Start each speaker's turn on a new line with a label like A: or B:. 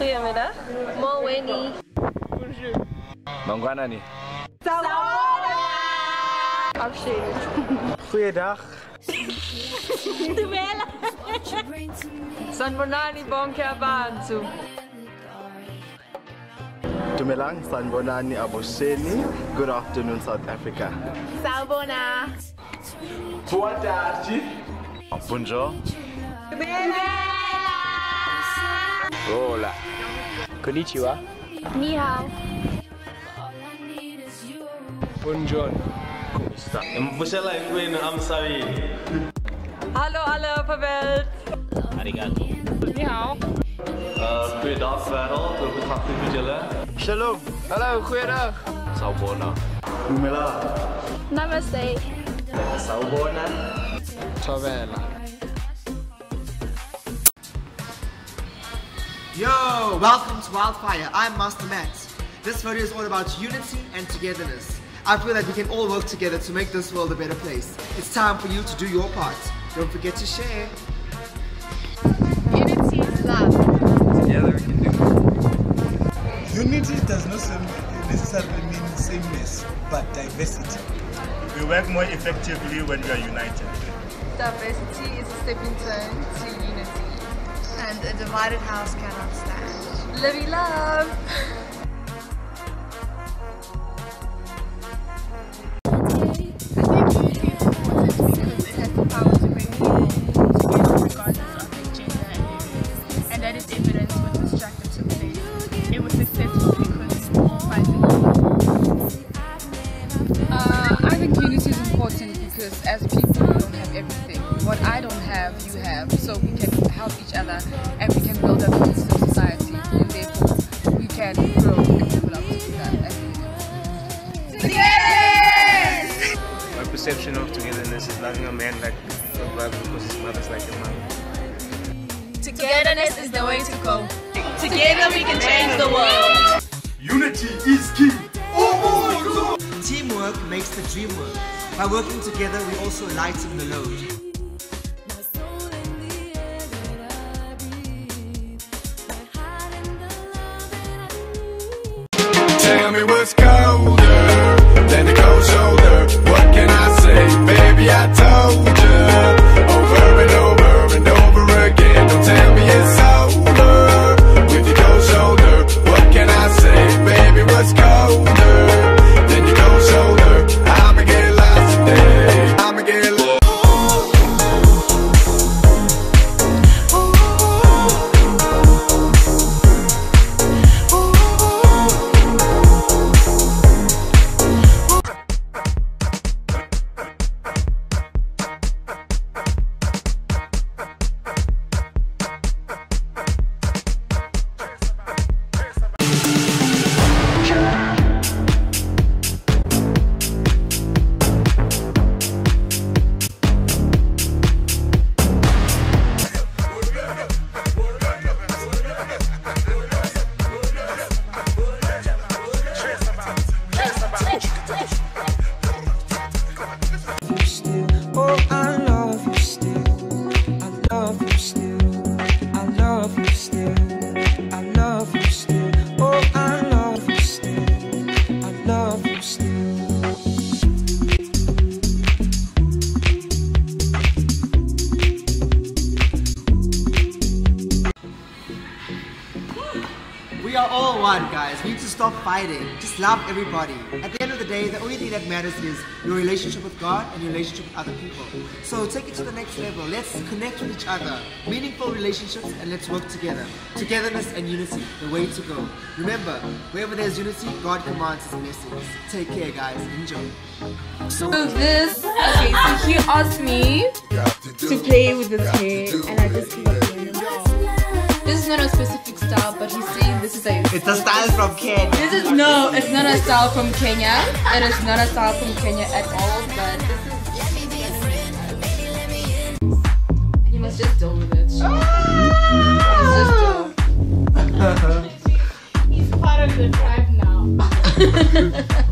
A: Goedemiddag. Moweni. Bonjour.
B: Mangwanani.
A: Oh,
B: Goeiedag.
A: Duela. San Bonani Bonke Abantu.
B: Tumelang San Bonani Aboseni. Good afternoon, South Africa.
A: Salbona.
B: Boa. Bonjour. Duela. Hola. Konnichiwa.
A: Ni hao.
B: Bonjour.
C: Mvusela hinkwenu emisaveni
A: Hallo alle op de welt.
C: arigato
A: Ni hao.
C: goeiedag wêreld hoe betrag dit met julle
B: Shalom. Hallo, goeiedag.
C: sawubona
B: Dumela.
A: Namaste.
B: Sawubona. Thabela.
D: Yo, welcome to Wildfire. I'm Master Matt. This video is all about unity and togetherness. I feel that we can all work together to make this world a better place. It's time for you to do your part. Don't forget to share.
A: Unity is love.
B: Together we can do
E: Unity does not necessarily mean sameness, but diversity.
F: We work more effectively when we are united.
G: Diversity is a stepping stone to unity. And a divided house cannot stand. Livy love!
H: I think
G: unity is important because it has the power to bring people together regardless of their
H: and race. And that is evidence with this track that. It was successful because. Uh, I think unity is important because as people we don't have everything. What I don't have, you have, so we can help each other and we can build a cohesive society and therefore we can grow and develop together. as
I: My perception of togetherness is loving a man like a brother because his mother's like a mother.
H: Togetherness is the way to go. Together we can change the world.
F: Unity is key.
D: Teamwork makes the dream work. By working together, we also lighten the load.
J: Tell me what's
D: are all one, guys. We need to stop fighting. Just love everybody. At the end of the day, the only thing that matters is your relationship with God and your relationship with other people. So take it to the next level. Let's connect with each other. Meaningful relationships and let's work together. Togetherness and unity, the way to go. Remember, wherever there's unity, God commands his blessings. Take care, guys. Enjoy.
H: So this, okay, so he asked me to play with his hair, and I just keep is not a specific style, but he's saying this is a.
D: It's a style from Kenya.
H: This is no, it's not a style from Kenya. It is not a style from Kenya at all, but this is. Must just deal with it. Oh! He's part of the tribe now.